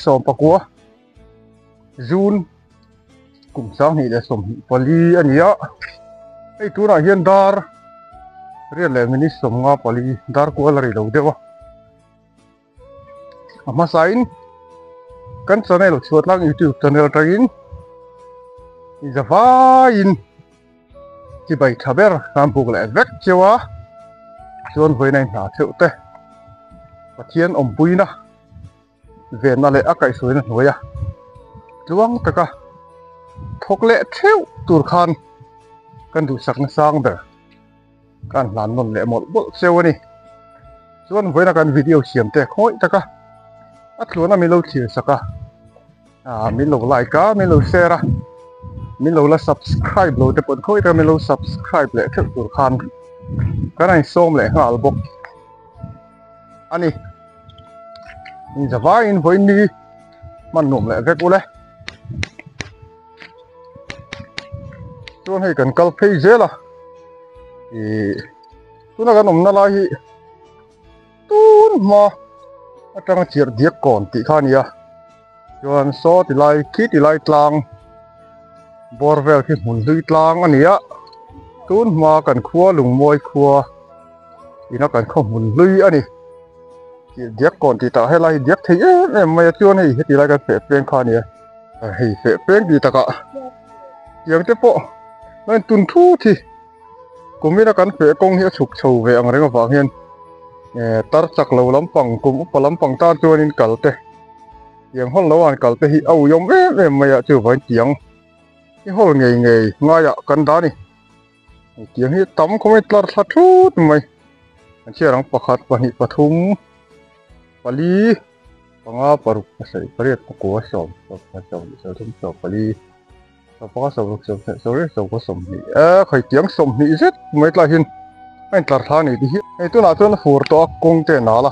sống à ni som pakua sáng kum để sống, le som pali ania ei tu na dar. Rian le mình som nga pali dar ko lari lo dewa ama sain kan channel chuat lang youtube channel tagin lại in in với đi là thì tôi nói cái nụm nó lại เวียนมาเลยอากาศสวยนะหนูยะจ้วงตะกะทกเละเที่ยวตูรคันกันดูสักนสร้างเด้อการหลานนนเละหมดบเซวนี่ส่วนไว้นะการวิดีโอเขียมแต่ค่อยตะกะอัตลัวน่ะมีเราเขียสักะอ่ามีเราไลค์ก็มีเราแชร์ะมีเราละ subscribe เราแต่ปนค่อยก็มีเรา subscribe เละเที่ยวตูรคันก็ในส้มเละหาลบกอันนี้ นี่ว่ายนี่พอนี่มันหนุ่มแหละแกกูเลยตัวให้กันกัลเพย์เจล่ะอีตัวนั้นก็หนุ่มน่ารักฮีตูนมาอาจารย์เจียร์เดียกก่อนติข้านี้อะยอนโซติไลคิดติไลตลางบอร์เวลที่หุ่นลุยตลางอันนี้อะตูนมากันครัวลุงมวยครัวอีนักกันข้อมุนลุยอันนี้ ดานี่ tiếng hi tắm không biết lật lật chút mày anh chia rằng bạc hạt bạc hị bạc thum pali. Panga paruk pasai pariat pakua som bạc som som thum som pali bạc som som som som som có som ni à khởi tiếng som ni rất mấy là hin anh lật thà ni đi ai tu nào tu nó phur to công te na la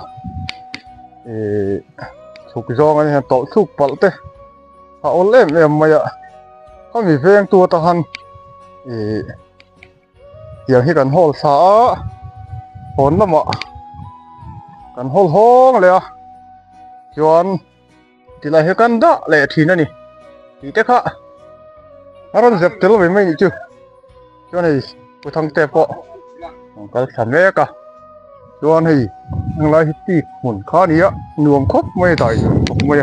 ê chụp gió anh to chụp bal te ha ôn em em mày à có mi ven tua ta han ê tiếng hi kan hol, sa hon lama กันโฮลงเลยอะย้อนทีไรเหกันดะเลยทีนั่นนี่ทีเด็กะอารมนเจ็บตัวไม่ไม่จู่ย้อนไอ้กูทั้งเตะปะก็ฉันเอกอะย้อนไอ้มึงไรที่หมุนข้านี้อะหน่วงครบไม่ต่อยไม่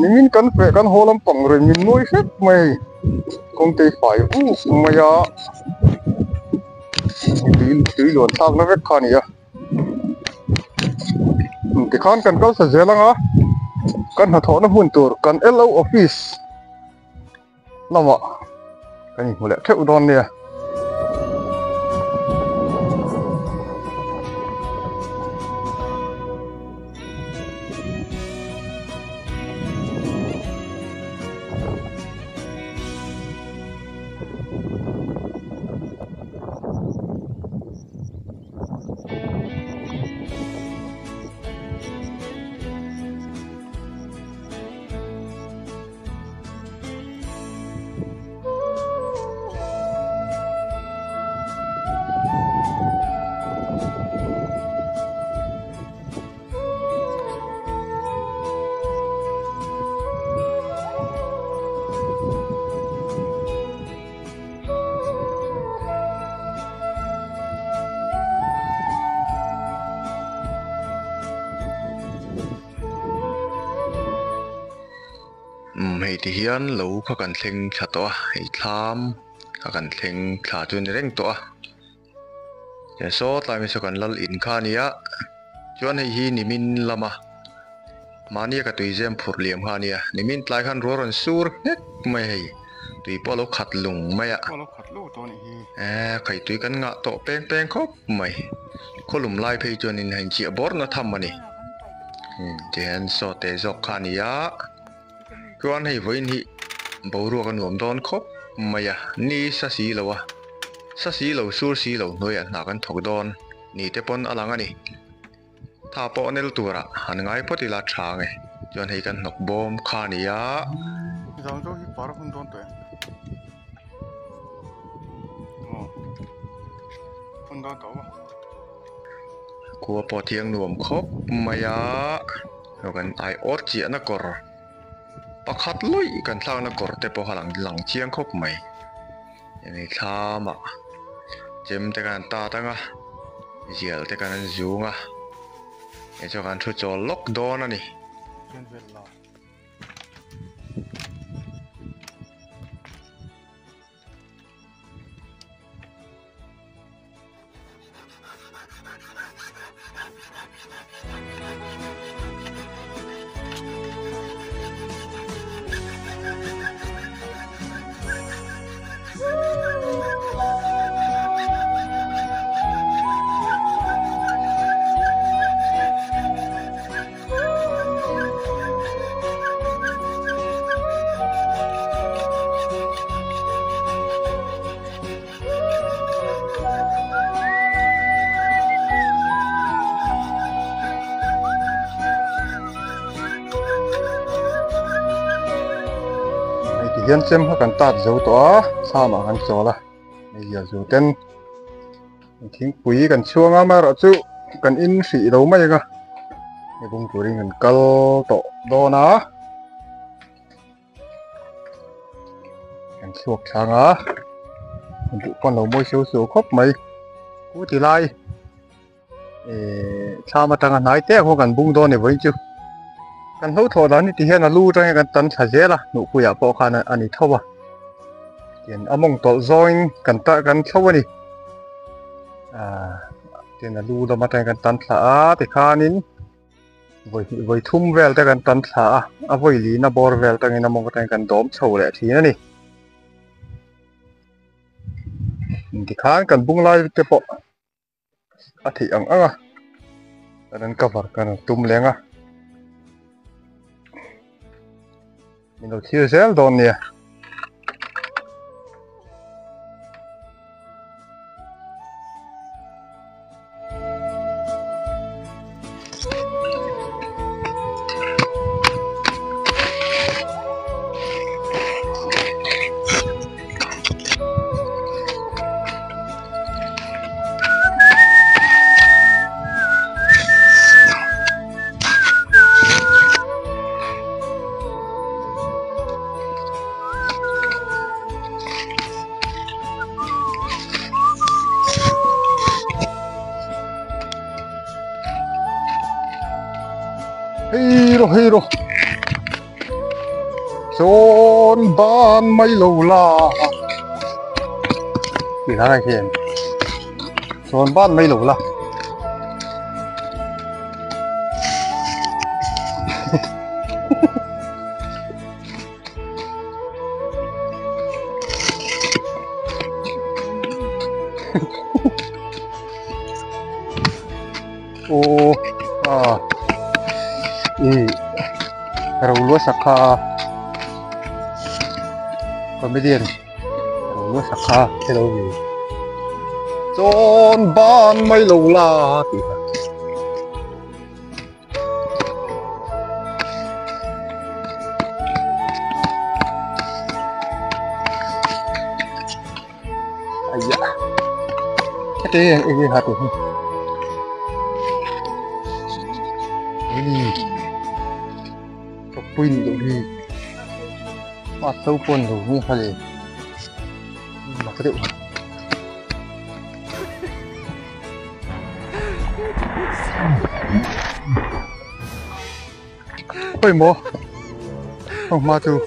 นี่มินกันเฟะกันโฮลำปังเลยมินน้อยเซ็ไม่คงตีฝ่ายอู้ไม่ยะตีตีหลวนทางแล้วเวกข้านี้อะ Kan kan kau sejelang ah. Kan hatu na huntur kan LO office. Lama. Kan mulai ke udon dia. Hei ti hian lo kha kan thleng thla tawh a hei thlam kha kan thleng thla chu ni reng tawh a ya so tlai mi saw kan lal in kha nia chuan hei hi nimin lama mania ka tui zem phur liam kha nia nimin tlai khan ro ron sur nek mai hei tui polo khat lung mai a Polo khat lu to ni hi à khẩy tui kan nga to peng peng khop mai kholum lai phei chuan in hein chi bor na tham ani tian so te zok kha nia chuan hei voin hi boruak a nuam dawn khop mai a ni sa si lo a sa si lo sur si lo hnoi a hna kan thok dawn ni te pon a lang ani tha po nel tura han ngai poti la tha nge chuan hei kan hnok bom kha nia dòng cho hi par hun don to oh hun don to กัวปอเทียงหน่วมครบมายาแล้วกันไอออดเจียนะกอร ประคัดลุยกันสร้างนักอรแต่พอหลังหลังเชียงครบไหม่ยังไงท่ามะเจมแต่การตาตั้งอะเจียลแต่การจูงอะไอ้เจ้าการช่วยจอล็อกดอนน hiến chim hắc cần tạt dấu tỏ. Sao mà hàng chó là? Bây giờ dù tên. Thiên quý cần chuông á mà rõ chứ cần in sĩ đấu mấy cơ. Cái vùng chủ đi cần câu tổ đô nó cần chuộc sang á tụi con đầu môi xíu xíu khóc mày cú thì lai. Sao mà chẳng hạn té không cần bung đô này với chứ? ก็ไอ้บุ้งตัวนี้กันกัลโตโดนะกันช่วงช้างอ่ะมันถูกคนเราไม่เชียวเสียวครบไหมกูตีไล่เอ่อชามาตั้งไหนแต่พวกกันบุ้งโดนเนี่ยไว้จู kan ho tho dan ti hian a lu tang kan tan tha zela nu puya po khan ani thowa tian among tol zoin kan ta kan thowa ni à tian a lu da ma tang kan tan thla a ti khanin voi voi thum vel ta kan tan thla a a voi li na bor vel tang in among tang kan dom chho le thi na ni ti khan kan bung lai te po a thi ang anga kan cover kan tum lenga mình đầu chia sẻ Minuuksius Eldon ja ไม่รู้ล่ะอยู่ทางไหนเพียนโซนบ้านไม่รู้ล่ะโอ้อ่าอีเราล้วสักคา コメディアンรู้สักค่าเทโลวีจนบ้านไม่ลงลาติอายะแค่เองเองฮะตัวนี้นี่ตบปิ้นตรงนี้ 어떤 건 너무 하지 막 그대로 거의 뭐 엄마도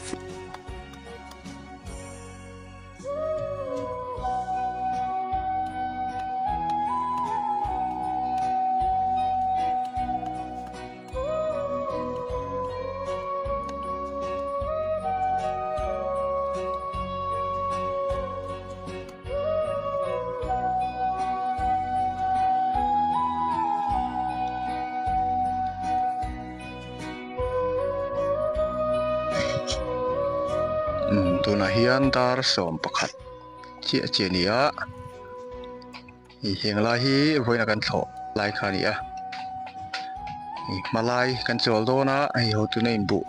hian dar sawm pakhat chiah che nia i heng lai hi voina kan thaw lai kha nia i malai kan chawl dawna ai ho tu nei bu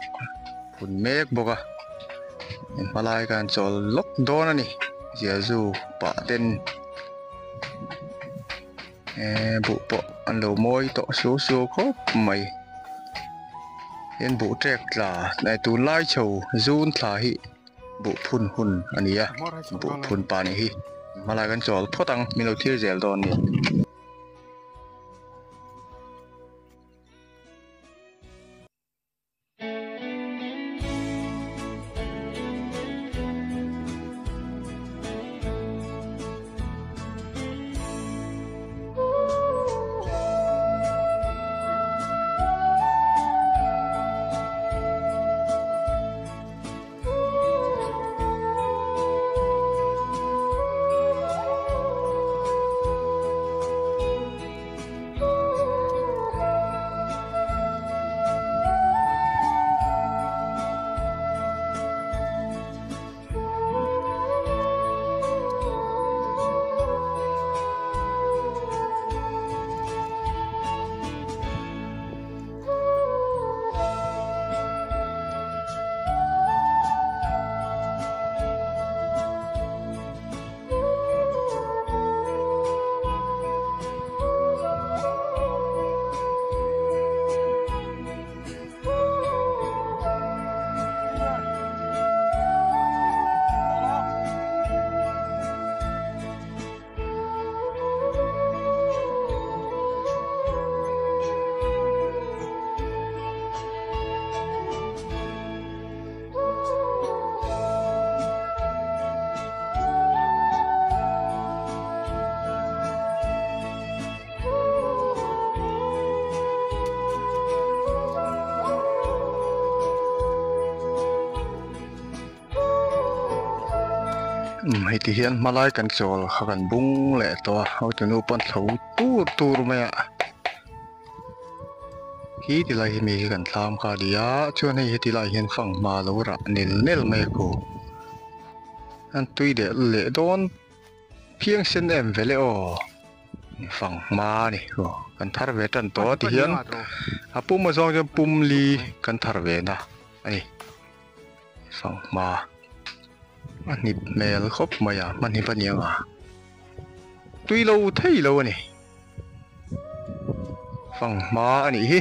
kun mek boka malai kan chawl lok dawna ni zia zu pa ten e bu po an lo moi to su su khop mai เห็นบุเทกลาในตูไล่เฉาจูนทลาหิ บุพุนหุ่นอันนี้บุพุนปานี่มาลากันจอลพ่อตังมีเราเที่ยวเจลดอนนี่ hei ti hian malai kan chawl kha kan bung le to. Ho tu nu pan thlo tur tur mai a hi ti lai hi mi kan thlam kha dia chuan hei ti lai hian phang ma lo ra nil nel mai cô. Anh tuy de le don phiang sen em vele o phang ma nè. ko kan thar ve tan to ti hian apu ma zong jam pum li kan thar ve na ai phang ma. มา อันนี้แม่ลครบมาอ่ะมันนี่ปะเนี่ยอ่ะตุยเราไทยเราเนี่ยฟังมาอันนี้ฮิ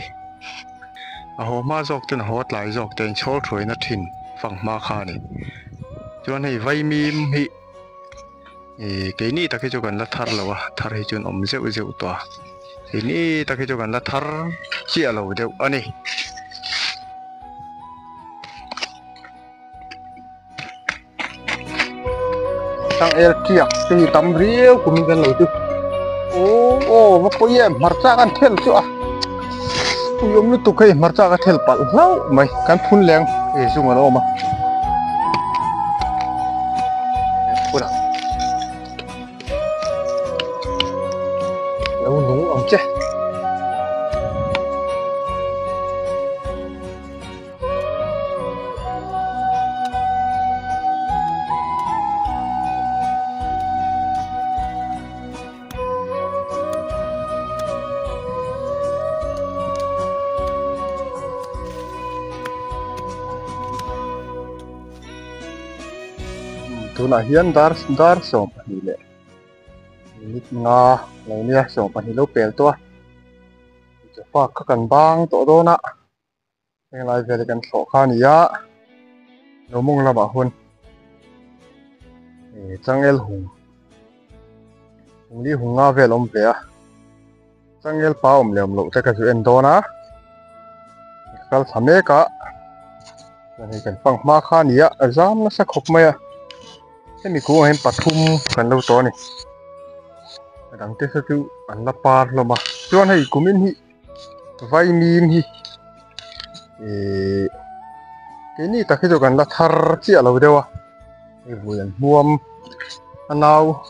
อาหัวมาจอกจนหัวไหลจอกเต็งชอลถวยนัดทินฟังมาข้านี่จวนให้ไว้มีมฮิเอเกนี่ตะเกจกันละทาร์แล้ววะทาร์ให้จนอมเจ้าเจ้าตัวเกนี่ตะเกจกันละทาร์เจียเราเดียวอันนี้ tang el tiak ti tam riu kan lo tu oh oh ma ye marcha kan tel chu ah. Yom lu tukai, marca kan tel thel pal lau mai kan pun leng eh su lama. tu na hian dar dar som pani le nit nga lo nia som pani lo pel to cha fa ka kan bang to do na eng lai ve kan tho kha ni ya lo mong lama hun e changel hung hung li hung nga ve lom ve a changel pa om lem lo te ka ju en do na kal thame ka ni kan pang ma kha ni ya azam na sa khop mai a ให้มีกูเห็นปัทุ thế mình cố em bắt thung cần đâu to này. Đang tết sao chú ăn là par rồi mà. Chú ăn hay cũng hi. Vay miên hi. Cái này ta khi cho cần là thar chi ở đâu đấy wa vui ăn buom ăn nào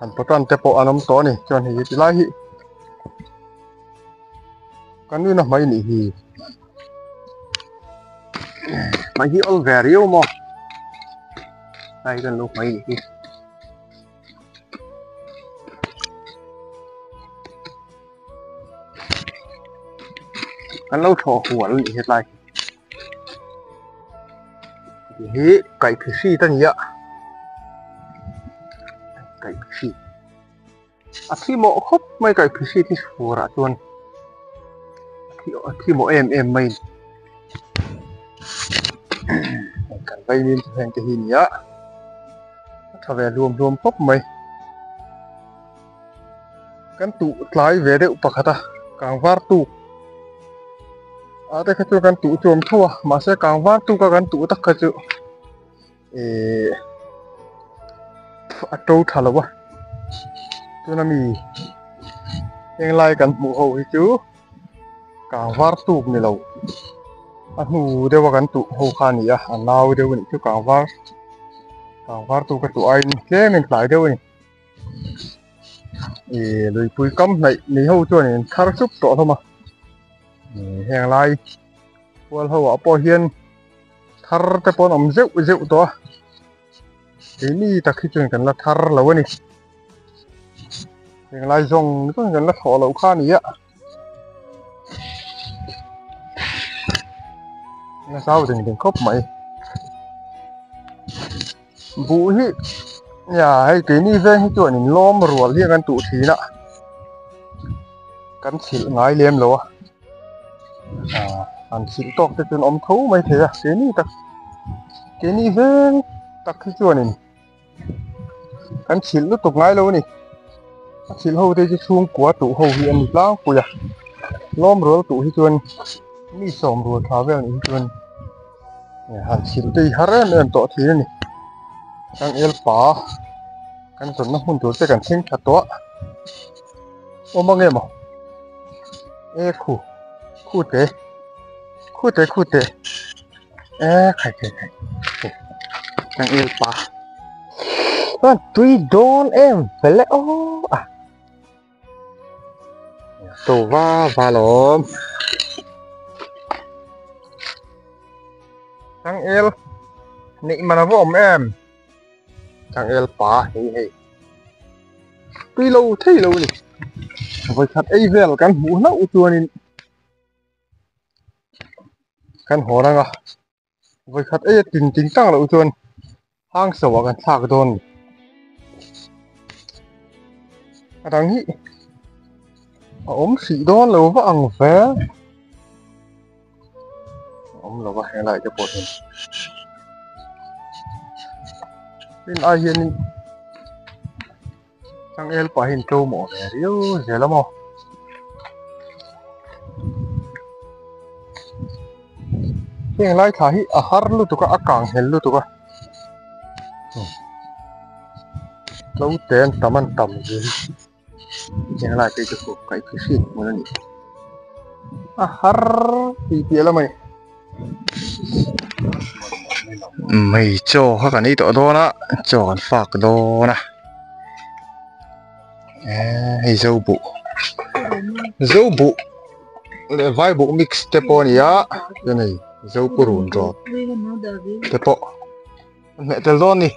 ăn bát ăn tép ăn ông to này chú ăn hay thì lại hi. Cái này nó mai ni hi. Mai hi ol verio mo ญบวมอันนาวอันปตันเตปอันน้ำตัวนี่ชวนให้ยิบไล่ฮิกันนี่นะไม่นี่ฮิไม่ฮิ อัลเวริโอมั้ hai gần lúc mấy đi ăn lâu thọหัวแล้วนี่เฮ็ดไรเฮ้ไก่ผิดซี่ตั้งเยอะไก่ผิดซี่ อาที่โมครบไม่ไก่พิชิตที่ฟูระจวนที่ที่โมเอ็มเอ็มไม่กันไปนินแห่งจะหินยะถ้าแวรวมรวมครบไหมกันตุหลายเวเดอุปคตะกลางวาร์ตุ Ờ, còn kecil tu cái tua masa kang mình tu đâu này thì tak kecil cấm này thalawa tu cho nên khá kan mu ho hi chu kang war tu ni lo a nu de wa kan tu ho kha ni ya a ni ta khi chuyện cần là tu là tu này hàng ke dùng lai cần là eh lui pui kam này ni sao thì mình khóc mày bu hi nhà hay cái ni về hi chuẩn nhìn lom rùa liên ăn tụ thí nọ cắn xịt ngái liêm lúa à ăn xịt tóc cho chân ôm thấu mấy thế à? Cái ni tắc cái ni về tắc hi chuẩn nhìn cắn xịt lúc ngái lâu nè cắn xịt hầu thế chứ xuống của tụ hầu hiện lao bây giờ lom rùa tụ hi chuẩn mi sòm rùa tháo về hi chuẩn หันชิลตีฮารเรนเอ็นโตทีนี่กันเอลปากันสนนกหุ่นตัวเสกันเชิงขัดตัวโอ้มังเอ็มเอคู่คู่เตะคู่เตะคู่เตะเอ้ไข่ไข่ไข่กันเอลปาว่าตุยโดนเอ็มไปแล้วโอ้อะตัวว่าบาลอมางเอลนี่มันนะผมแอมทางเอลป่าเฮ้ยเฮ้ยตีเราที่เรยี่ยไปขัดไอเวลกันหัวน้าอุตัวนี่กันหัวนั่งอะไปขัดไอจริงจริงตั้งเราอุตวนห้างสวกันซากโดนอะไรนี้อมสีโดนเลยวะอังเฟ 너가 해라 이제 보든 in ai hiền sang el pa hin trâu mỏ nè dễ lắm không? Hiện lại thả à har lu tu ka à càng hen lu tu ka lâu tên gì hiện lại cái chụp cái cái xin mà nó nhỉ. À har thì lắm mày mày cho hoặc là đi tổ do na cho kan phạt do nè. Hay dâu bụ. Dâu bụ. Để vai bụ mix te po ni cái này, dâu purun rồi. Te po mẹ tên don đi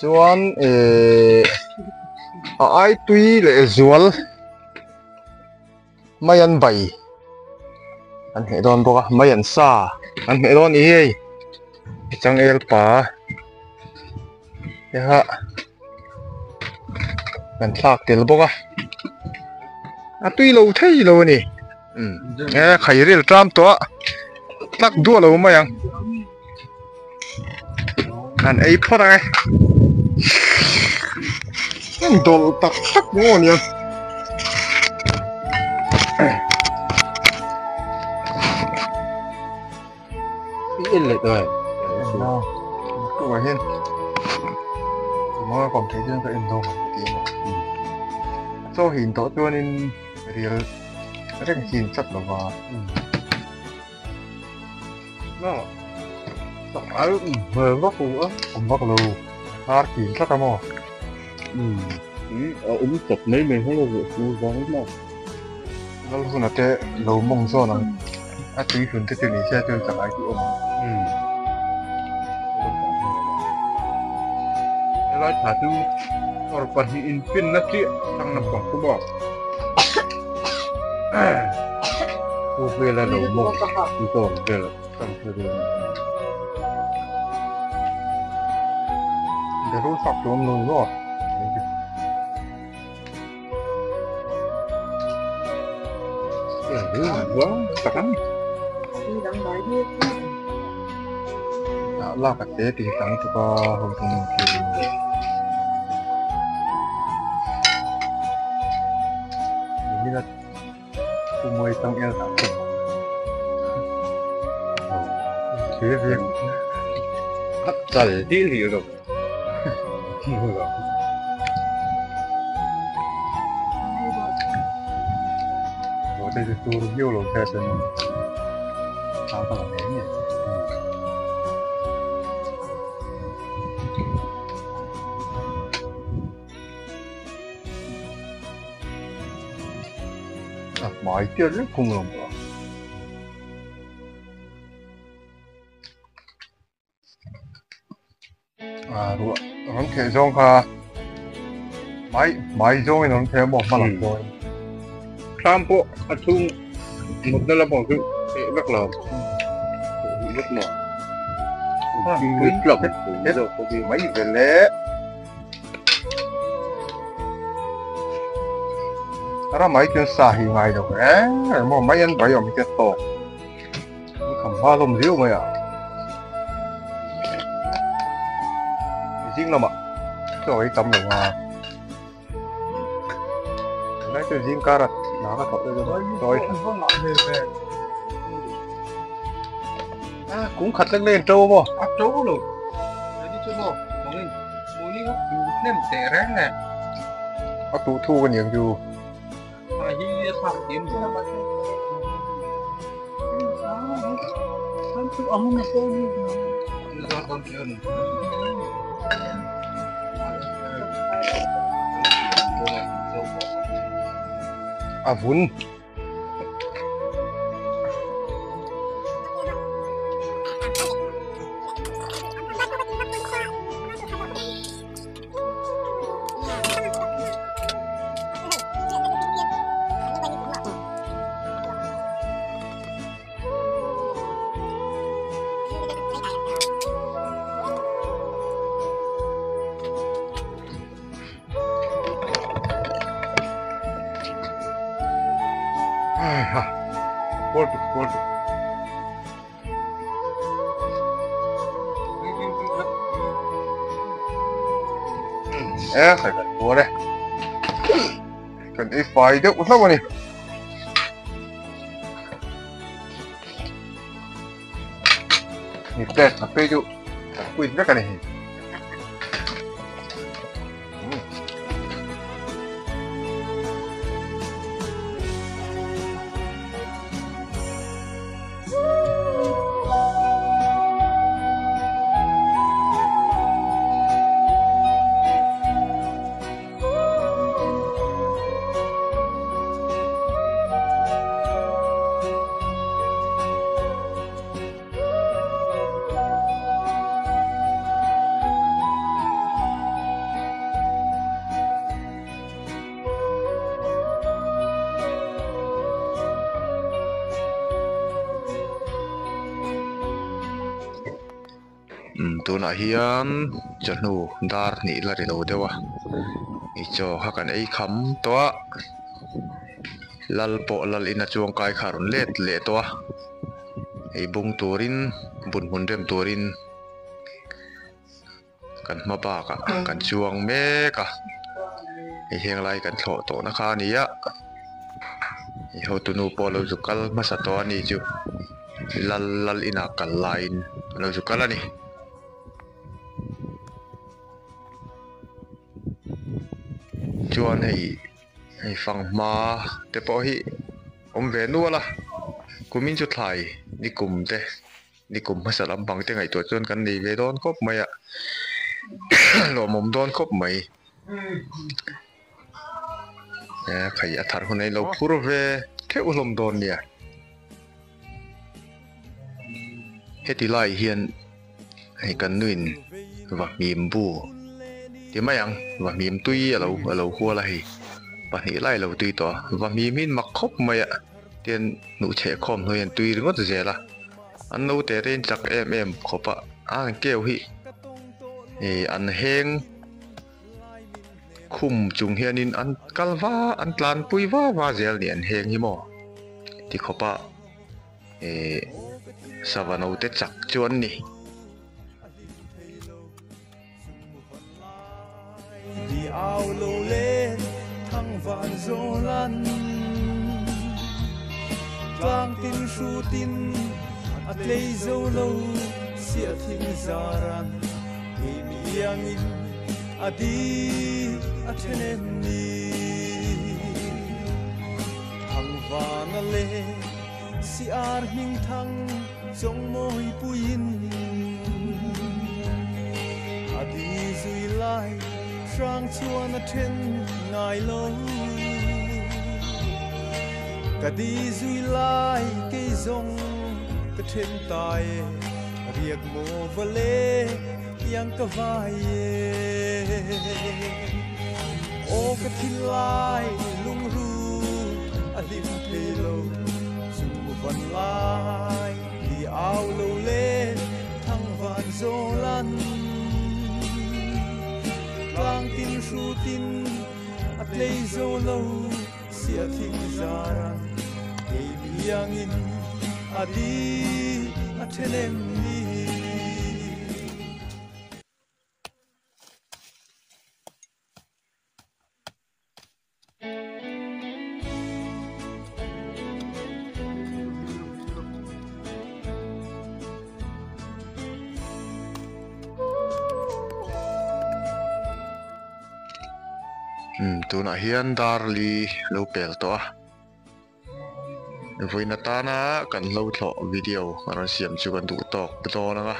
chuan e a à, ai tuy lệ zual mai ăn bai an he don boka mai an sa an he don i hei chang el pa ya ha kan thak tel boka a tui lo thei lo ni um e khai ril tram to tak du lo ma yang an ei phot ai an dol tak tak ngo ni yên lại rồi. Nào cứ vào hiên thì mà còn thấy trên cái Indo mà. Tí mà so hình tổ cho nên thì rất là hình chất là vào nó ở vừa vóc phụ á còn vóc lù. Har hình chất là mò ừ. Ừ ở ống tập lấy mình thấy là vợ phu gió mà. Nó là cái lù mông so nó aku ini buntut Indonesia tuh sama aku om. Hmm. Kalau satu korban di Infin nanti sang nampak tuh bok. Kupil iya, ada umum Itu ambil Terus satu nunggu Lalu, gua tekan là đầu mông phu tổn là thằng cho ông lù tế thì tăng cho có hôm tung như là tôi mới tăng yêu tăng cùng thế việc hấp dẫn tí thì rồi rồi rồi đây là tôi 半端なんだよね。うん、あ、まあ、開いてやるね、コムラも。à đúng ạ vẫn thể trong à, máy máy trong nó theo bỏ mặt lắm rồi tham bộ à chung một đứa là bỏ cái rất là hết rồi có gì mấy về lẽ ra mấy chuyện xa hi ngay đâu mà mấy anh bảy ông cái to không hoa lông riêu mày à? Riêng lắm ạ cho ấy tầm rồi mà. Lấy cái riêng cả rồi nó có tội rồi rồi À, cũng khật lên lên trâu bò. À trâu luôn. Đấy đi chỗ nào? Mọi người, mọi người nên tệ ráng nè. À tụ thu cái nhiều dù. Mà hi thằng tiến cái bạn. Con chú ông này tôi đi. Nó con chuyện. À vốn 哎，帅哥，我嘞，看你发一堆，我怎么呢？你再发呗，就我应该给你。tunah hian chawhnu dar nih la rilo deuha nichaw hakan ei kham tawh lal pawh lal in a chuang kai kha rawn let leh tawh ei bung turin bun hun rem turin kan hma baka kan chuang meka ei heng lai kan thlawh tawhna kha ni a ei ho tunu pawh lo zu kal hmasa tawh a ni chu lal lal ina kal lain lo zu kal a ni chuan hei hei fangma te pawh hi awm ve nual a kumin chu thlai ni kum te ni kum hmasa lampang te ngai tuah chuan kan nei ve dawn khawp mai a lawmawm dawn khawp mai e khei a thar hun ei lo phur ve theuh hlawm dawn nia heti lai hian hei kan nuin vak ngim bu thì mấy anh và mìm tuy ở lâu ở lâu khua là và nghĩ lại lâu tuy to và mìm min mặc khóc mày ạ. Tiền nụ trẻ khom thôi tuy rất dễ là. Anh lâu té lên chắc em em khóc ạ anh kêu hì thì anh heng khum chung hiền in anh calva anh tlan pui va va zel liền heng hi mò. Thì khopa e savano te tết chắc chuẩn đi thăng vạn lan. Vang tin su tin at lây dâu lâu xia thinh gia ran hi mi ang in a đi, a chen em ni. Thăng vang a si ar hing thăng trong môi puin a đi zui lai sang chuan a then ngài lo cả đi duy lai cây rong cả ka tài, việc mồ mo lê yang cả vai ô, cả thiên lai lung ru a lim pe lo zum van lai đi ao lâu lên thăng van zo lăn vang tin su tin lei zo lo sia thing zara ke biang in adi a ni Hmm, um tuna hian darli lo pel to a. Voina tana kan lo thlo video, kan siam chu kan du tok to na nga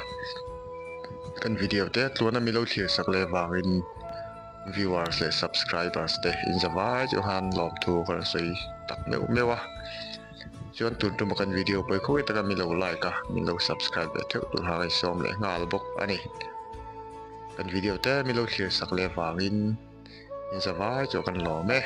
kan video te tluna mi lo thlir sak le wangin viewers le subscribers te. In zawai chu han lom thu kan sei tak meu mewa chuan tun tu kan video poi khoi taka mi lo like a. Mi lo subscribe te tu ha som le ngal bok ani kan video te, mi lo thlir sak le wangin 你怎么就跟老妹？